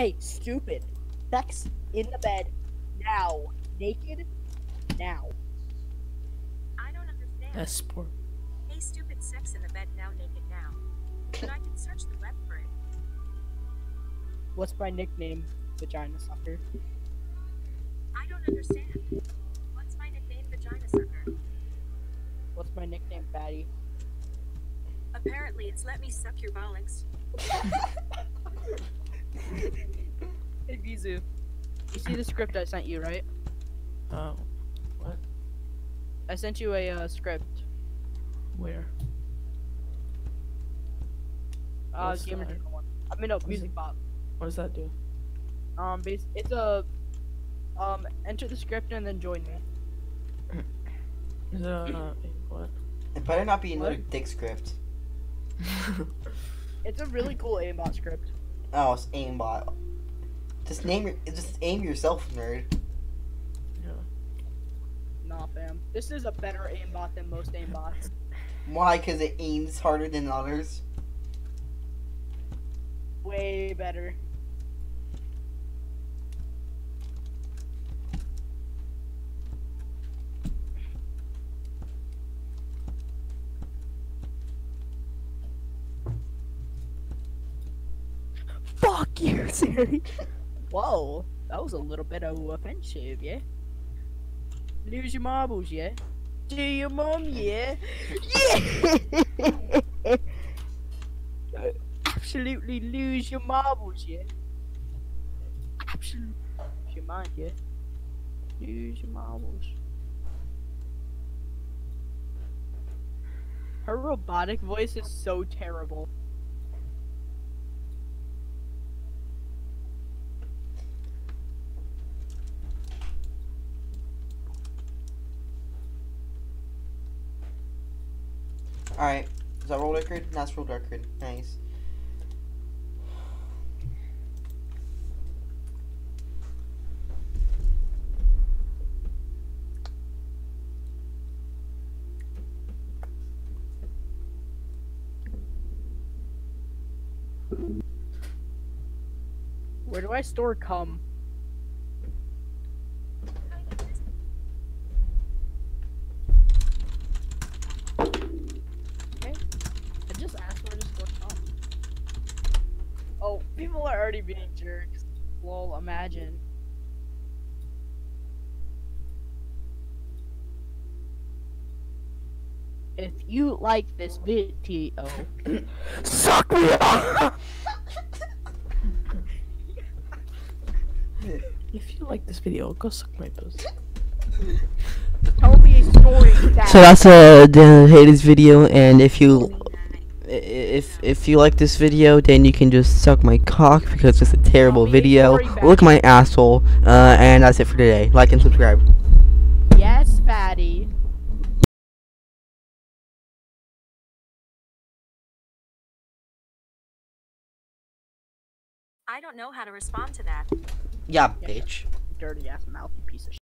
Hey, stupid. Sex in the bed now. Naked now. I don't understand. That's sport. Hey, stupid sex in the bed now, naked now. And I can search the web for it. What's my nickname? Vagina sucker. I don't understand. What's my nickname, Vagina Sucker? What's my nickname, fatty? Apparently, it's let me suck your bollocks. Hey, Vizu. You see the script I sent you, right? Oh, what? I sent you a uh, script. Where? Uh, What's gamer that? One. I mean, no, is music it? pop. What does that do? Um, base. It's a. Um, enter the script and then join me. Is it uh, what? It better not be another What? dick script. It's a really cool aimbot script. Oh, it's aimbot. Just name your, just aim yourself, nerd. yeah. Nah, fam. This is a better aimbot than most aimbots. Why? Because it aims harder than others. Way better. You. Whoa, that was a little bit of offensive, yeah? Lose your marbles, yeah? Do your mom, yeah? Yeah! Absolutely lose your marbles, yeah? Absolutely lose your mind, yeah? Lose your marbles. Her robotic voice is so terrible. Alright. Is that roll record? That's roll record. Nice. Where do I store cum? People are already being jerks. Lol, imagine. If you like this video, suck me off! If you like this video, go suck my pussy. Tell me a story. Dad. So that's uh, the Hades video, and if you i- if if you like this video, then you can just suck my cock because it's a terrible Tell video. Look at my asshole. Uh, and that's it for today. Like and subscribe. Yes, fatty. I don't know how to respond to that. Yeah, Yeah. bitch. Dirty ass mouth, you piece of